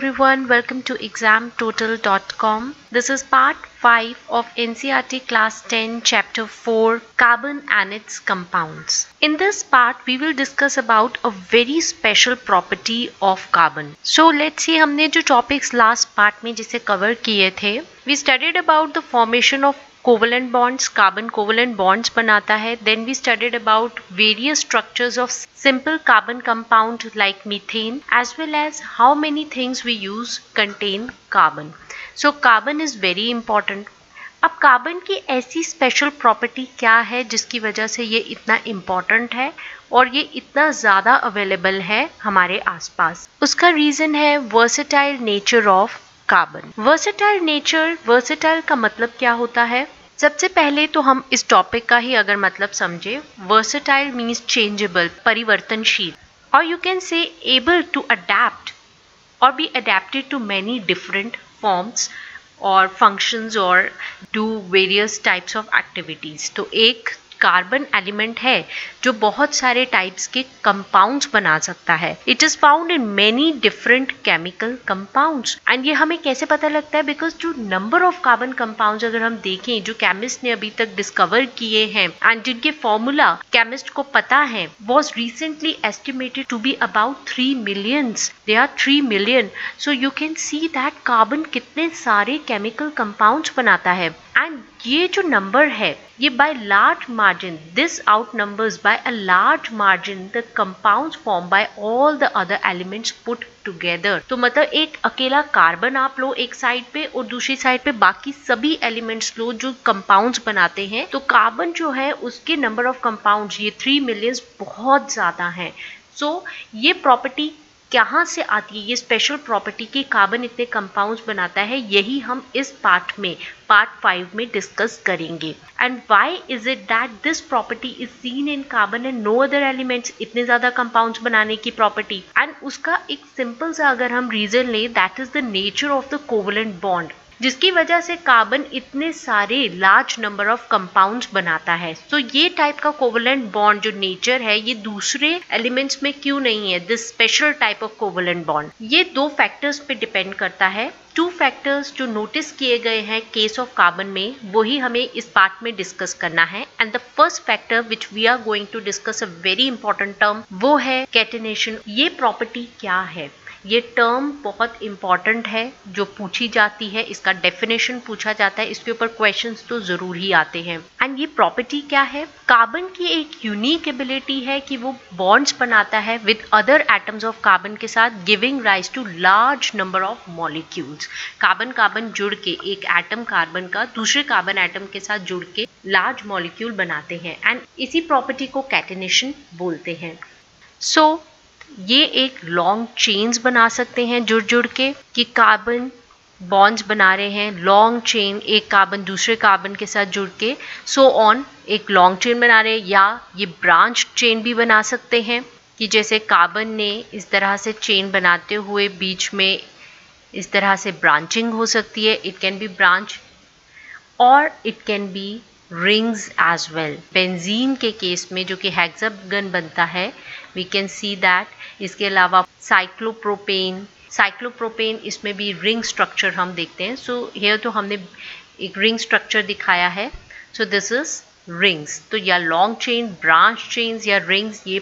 everyone, welcome to examtotal.com. This is part 5 of NCRT class 10 chapter 4 carbon and its compounds. In this part we will discuss about a very special property of carbon. So let's see हमने जो topics last part में जिसे cover किए थे we studied about the formation of covalent bonds carbon covalent bonds banata hai then we studied about various structures of simple carbon compound like methane as well as how many things we use contain carbon so carbon is very important अब carbon की ऐसी special property क्या है जिसकी वजह से ये इतना इंपॉर्टेंट है और ये इतना ज़्यादा अवेलेबल है हमारे आसपास उसका रीज़न है versatile nature of carbon versatile nature versatile का मतलब क्या होता है? सबसे पहले तो हम इस टॉपिक का ही अगर मतलब समझे वर्सेटाइल मीन्स चेंजेबल परिवर्तनशील। और you can say able to adapt or be adapted to many different forms or functions or do various types of activities तो एक कार्बन एलिमेंट है, जो बहुत सारे टाइप्स के कंपाउंड्स बना सकता है। It is found in many different chemical compounds and ये हमें कैसे पता लगता है? बिकॉज़ जो नंबर ऑफ़ कार्बन कंपाउंड्स अगर हम देखें, जो केमिस्ट ने अभी तक डिस्कवर किए हैं एंड जिनके फॉर्मूला केमिस्ट को पता है was recently estimated to be about three millions they are three million so you can see that carbon कितने सारे केमिकल कंपाउंड्स बनाता है। एंड ये जो नंबर है, ये by large margin this outnumbers by a large margin the compounds form by all the other elements put together तो मतलब एक अकेला कार्बन आप लो एक साइड पे और दूसरी साइड पे बाकी सभी एलिमेंट्स लो जो कंपाउंड्स बनाते हैं तो कार्बन जो है उसके नंबर ऑफ़ कंपाउंड्स ये थ्री मिलियंस बहुत ज़्यादा हैं। सो so, ये प्रॉपर्टी कहाँ से आती है? ये स्पेशल प्रॉपर्टी के कार्बन इतने कंपाउंड्स बनाता है, यही हम इस पार्ट में पार्ट फाइव में डिस्कस करेंगे। And why is it that this property is seen in carbon and no other elements इतने ज़्यादा कंपाउंड्स बनाने की प्रॉपर्टी एंड उसका एक सिंपल सा अगर हम रीजन लें that is the nature of the covalent bond जिसकी वजह से कार्बन इतने सारे लार्ज नंबर ऑफ़ कंपाउंड्स बनाता है। तो so, ये टाइप का कोवलेंट बॉन्ड जो नेचर है ये दूसरे एलिमेंट्स में क्यों नहीं है? This special type of covalent bond ये दो फैक्टर्स पे डिपेंड करता है। टू फैक्टर्स जो नोटिस किए गए हैं केस ऑफ़ कार्बन में वही हमें इस पार्ट में डिस्कस करना है। And the first factor which we are going to discuss a very important term वो है कैटिनेशन ये प्रॉपर्टी क्या है? ये टर्म बहुत इंपॉर्टेंट है जो पूछी जाती है इसका डेफिनेशन पूछा जाता है इसके ऊपर क्वेश्चन तो ज़रूर ही आते हैं। एंड ये प्रॉपर्टी क्या है? कार्बन की एक यूनिक एबिलिटी है कि वो बॉन्ड्स बनाता है with other atoms of carbon के साथ giving rise to large number of molecules carbon carbon जुड़ के एक एटम कार्बन का दूसरे कार्बन एटम के साथ जुड़ के लार्ज मॉलिक्यूल बनाते हैं। एंड इसी प्रॉपर्टी को कैटिनेशन बोलते हैं। सो so, ये एक लॉन्ग चेन्स बना सकते हैं जुड़ जुड़ के, कि कार्बन बॉन्ड्स बना रहे हैं लॉन्ग चेन एक कार्बन दूसरे कार्बन के साथ जुड़ के सो so ऑन एक लॉन्ग चेन बना रहे हैं, या ये ब्रांच चेन भी बना सकते हैं, कि जैसे कार्बन ने इस तरह से चेन बनाते हुए बीच में इस तरह से ब्रांचिंग हो सकती है it can be branch or it can be rings as well benzene के केस में जो कि हेक्सागन बनता है वी कैन सी दैट इसके अलावा साइक्लोप्रोपेन साइक्लोप्रोपेन इसमें भी रिंग स्ट्रक्चर हम देखते हैं। सो so, हेयर तो हमने एक रिंग स्ट्रक्चर दिखाया है। सो दिस इज़ रिंग्स तो या लॉन्ग चेन ब्रांच चेन्स या रिंग्स ये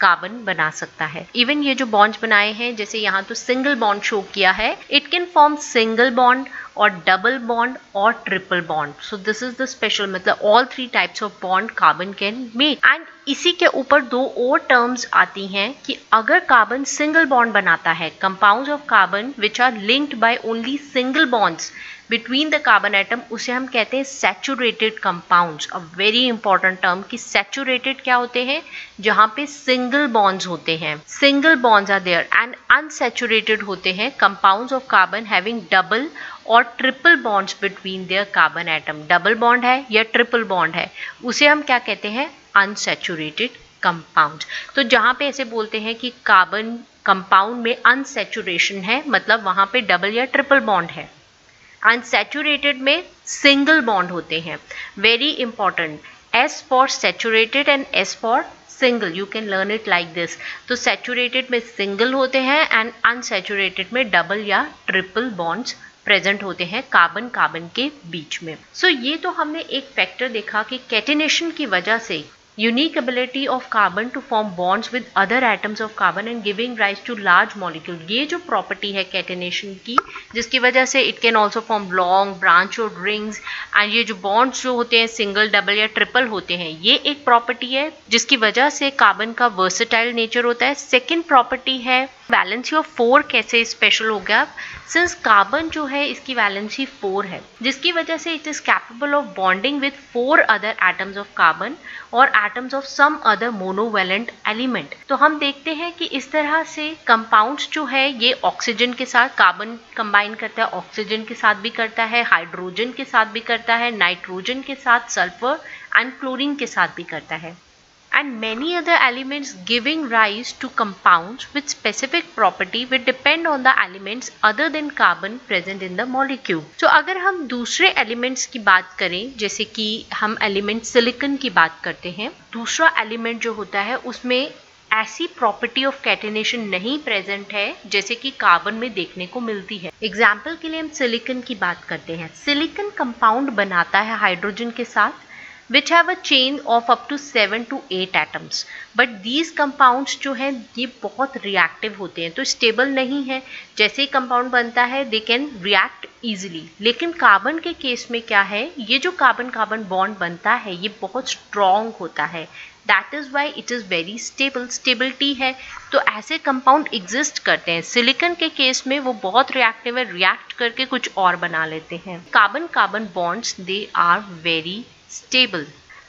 कार्बन बना सकता है। इवन ये जो बॉन्ड्स बनाए हैं, जैसे यहाँ तो सिंगल बॉन्ड शो किया है it can form single bond और डबल बॉन्ड और triple bond so this is the special मतलब all three types of bond carbon can make and इसी के ऊपर दो और टर्म्स आती हैं कि अगर कार्बन सिंगल बॉन्ड बनाता है compounds of carbon which are linked by only single bonds between the carbon atom उसे हम कहते हैं saturated compounds a very important term कि सैचुरेटेड क्या होते हैं? जहाँ पे सिंगल बॉन्ड्स होते हैं. Single bonds are there and unsaturated होते हैं. Compounds of carbon having double और triple bonds between their carbon atom double bond है या ट्रिपल बॉन्ड है? उसे हम क्या कहते हैं? अनसेचुरेटेड कंपाउंड तो जहाँ पे ऐसे बोलते हैं कि कार्बन कंपाउंड में अनसेचुरेशन है मतलब वहाँ पे डबल या ट्रिपल बॉन्ड है. अनसेचुरेटेड में सिंगल बॉन्ड होते हैं. Very important S for saturated and S for single you can learn it like this तो सेचुरेटेड में सिंगल होते हैं एंड अनसेचुरेटेड में डबल या ट्रिपल बॉन्ड्स प्रेजेंट होते हैं कार्बन कार्बन के बीच में. सो so, ये तो हमने एक फैक्टर देखा कि कैटिनेशन की वजह से unique ability of carbon to form bonds with other atoms of carbon and giving rise to large molecule ये जो property है catenation की जिसकी वजह से it can also form long branch branched rings and ये जो bonds जो होते हैं single double या triple होते हैं ये एक property है जिसकी वजह से carbon का versatile nature होता है second property है वैलेंसी ऑफ़ फोर कैसे स्पेशल हो गया सिंस कार्बन जो है इसकी वैलेंसी फोर है जिसकी वजह से it is capable of bonding with four other atoms of carbon और atoms of some other monovalent element तो हम देखते हैं कि इस तरह से कंपाउंड्स जो है, ये ऑक्सीजन के साथ कार्बन कंबाइन करता है ऑक्सीजन के साथ भी करता है हाइड्रोजन के साथ भी करता है नाइट्रोजन के साथ सल्फ़र एंड क्लोरीन के साथ भी करता है। And many other elements giving rise to compounds with specific property will depend on the elements other than carbon present in the molecule. So अगर हम दूसरे elements की बात करें जैसे कि हम element silicon की बात करते हैं दूसरा element जो होता है उसमें ऐसी प्रॉपर्टी ऑफ़ कैटेनेशन नहीं प्रेजेंट है जैसे कि कार्बन में देखने को मिलती है एग्ज़ाम्पल के लिए हम सिलिकन की बात करते हैं सिलिकन कंपाउंड बनाता है हाइड्रोजन के साथ which have a chain of up to seven to eight atoms. But these compounds जो हैं, ये बहुत reactive होते हैं। तो stable नहीं है। जैसे ही कंपाउंड बनता है दे कैन रिएक्ट easily. लेकिन कार्बन के केस में क्या है? ये जो कार्बन कार्बन बॉन्ड बनता है, ये बहुत स्ट्रॉन्ग होता है। That is why it is very stable stability है। तो ऐसे कंपाउंड एग्जिस्ट करते हैं। सिलिकन के केस में वो बहुत रिएक्टिव है। रिएक्ट करके कुछ और बना लेते हैं। Carbon carbon bonds they are very stable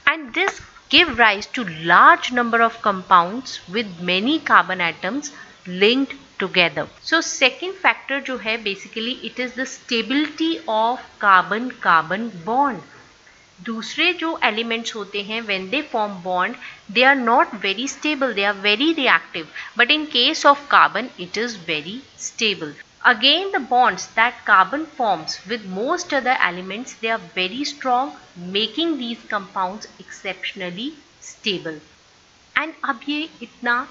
and this give rise to large number of compounds with many carbon atoms linked together. So second factor जो है basically it is the stability of carbon carbon bond. दूसरे जो elements होते हैं when they form bond they are not very stable they are very reactive but in case of carbon it is very stable Again, the bonds that carbon forms with most other elements, they are very strong, making these compounds exceptionally stable. And अब ये इतना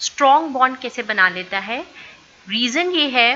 strong bond कैसे बना लेता है reason ये है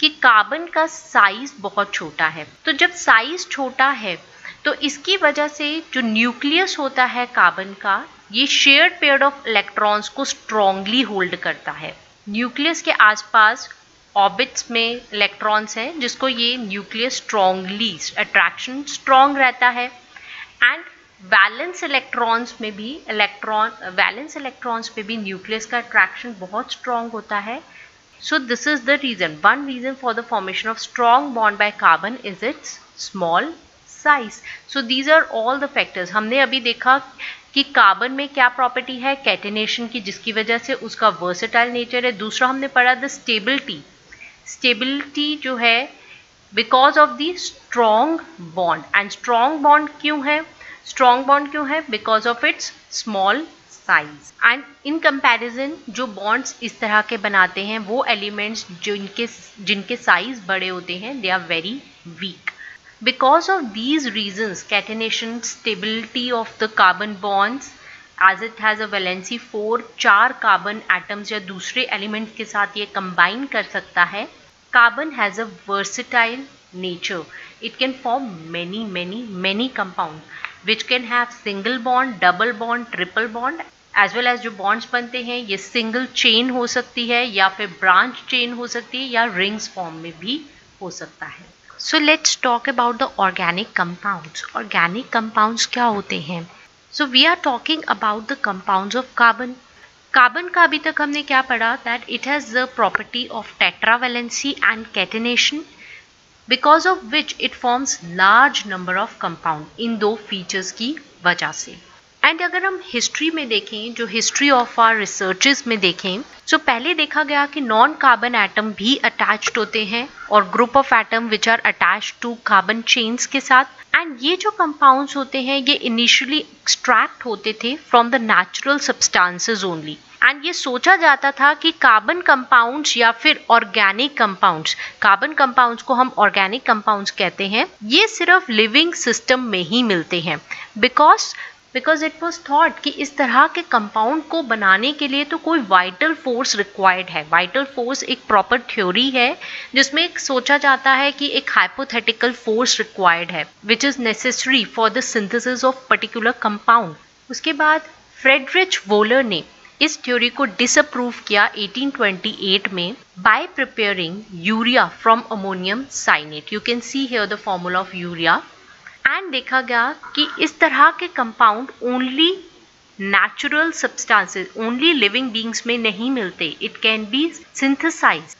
कि कार्बन का साइज़ बहुत छोटा है तो जब साइज़ छोटा है तो इसकी वजह से जो न्यूक्लियस होता है कार्बन का ये शेयर्ड पेयर ऑफ़ इलेक्ट्रॉन्स को स्ट्रॉन्गली होल्ड करता है न्यूक्लियस के आसपास ऑर्बिट्स में इलेक्ट्रॉन्स हैं, जिसको ये न्यूक्लियस स्ट्रॉन्गली अट्रैक्शन स्ट्रॉन्ग रहता है। एंड वैलेंस इलेक्ट्रॉन्स में भी इलेक्ट्रॉन वैलेंस इलेक्ट्रॉन्स में भी न्यूक्लियस का अट्रैक्शन बहुत स्ट्रॉन्ग होता है। So this is the reason one reason for the formation of strong bond by carbon is its small size so these are all the factors हमने अभी देखा कि कार्बन में क्या प्रॉपर्टी है कैटेनेशन की जिसकी वजह से उसका वर्सेटाइल नेचर है। दूसरा हमने पढ़ा द स्टेबिलिटी स्टेबिलिटी जो है because of the strong bond and strong bond क्यों है? स्ट्रॉन्ग बॉन्ड क्यों है? Because of its small size and in comparison जो बॉन्ड्स इस तरह के बनाते हैं, वो एलिमेंट्स जिनके जिनके साइज़ बड़े होते हैं they are very weak Because of these reasons, catenation stability of the carbon bonds as it has a valency 4 चार carbon atoms या दूसरे element के साथ ये combine कर सकता है carbon has a versatile nature it can form many many many compound which can have single bond double bond triple bond as well as जो बॉन्ड्स बनते हैं ये सिंगल चेन हो सकती है या फिर ब्रांच चेन हो सकती है या रिंग्स फॉर्म में भी हो सकता है so let's talk about the organic compounds organic compounds क्या होते हैं? So we are talking about the compounds of carbon carbon का अभी तक हमने क्या पढ़ा? That it has the property of tetravalency and catenation because of which it forms large number of compound इन दो फीचर्स की वजह से। एंड अगर हम हिस्ट्री में देखें, जो हिस्ट्री ऑफ़ आर रिसर्चेस में देखें, so पहले देखा गया कि नॉन कार्बन एटम भी अटैच्ड होते हैं और group of atom which are attach to carbon chains के साथ। एंड ये जो कंपाउंड्स होते हैं, ये इनिशियली एक्सट्रैक्ट होते थे from the natural substances only and ये सोचा जाता था कि कार्बन कंपाउंड्स या फिर ऑर्गेनिक कंपाउंड्स कार्बन कंपाउंड्स को हम ऑर्गेनिक कंपाउंड्स कहते हैं, ये सिर्फ़ लिविंग सिस्टम में ही मिलते हैं। Because because it was thought कि इस तरह के कंपाउंड को बनाने के लिए तो कोई वाइटल फोर्स रिक्वायर्ड है। वाइटल फोर्स एक प्रॉपर थ्योरी है, जिसमें एक सोचा जाता है कि एक हाइपोथेटिकल फोर्स रिक्वायर्ड है which is necessary for the synthesis of particular compound उसके बाद फ्रेडरिच वोलर ने इस थ्योरी को डिसअप्रूव किया 1828 में by preparing urea from ammonium cyanate you can see here the formula of urea देखा गया कि इस तरह के compound only natural substances only living beings में नहीं मिलते। It can be synthesize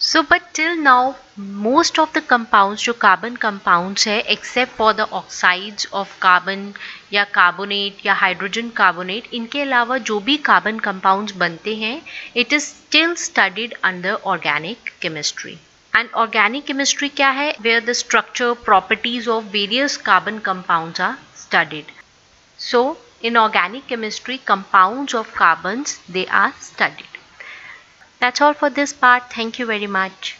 so but till now most of the compounds जो कार्बन कंपाउंड्स है except for the oxides of carbon या कार्बोनेट या हाइड्रोजन कार्बोनेट इनके अलावा जो भी कार्बन कंपाउंड्स बनते हैं it is still studied under organic chemistry And organic chemistry kya hai? Where the structure properties of various carbon compounds are studied. So in organic chemistry compounds of carbons they are studied. That's all for this part. Thank you very much.